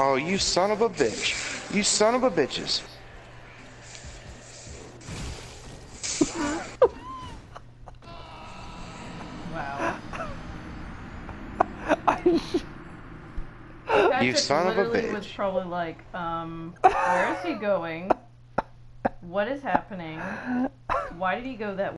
Oh, you son of a bitch. You son of a bitches. Wow. You son of a bitch. was probably like, um, where is he going? What is happening? Why did he go that way?